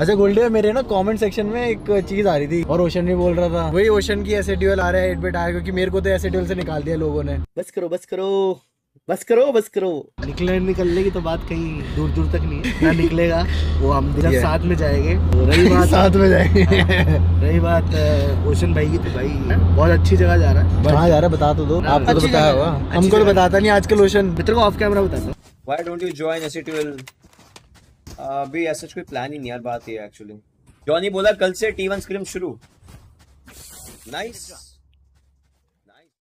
अच्छा गोल्डे मेरे ना कमेंट सेक्शन में एक चीज़ आ रही थी और ओशन भी बोल रहा था। वही ओशन की ऐसे ड्यूल आ रहा है एट बेट आया क्योंकि मेरे को तो ऐसे ड्यूल से निकाल दिया लोगों ने। बस करो बस करो बस करो बस करो। निकले निकलने की तो बात कहीं दूर दूर तक नहीं है। ना निकलेगा वो हम जब साथ में जाएँगे। तो रही बात साथ में जाएँगे। रही बात ओशन भाई की तो भाई बहुत अच्छी जगह जा रहा है। कहाँ जा रहा है बता तो दो। आपको तो बताया होगा हमको तो बताता नहीं आजकल ओशन मित्र को ऑफ़ कैमरा बताता हूँ। Why don't you join SATL अभी ऐसा कोई प्लान ही नहीं यार, बात ये एक्चुअली जॉनी बोला कल से टी वन स्क्रीम शुरू? नाइस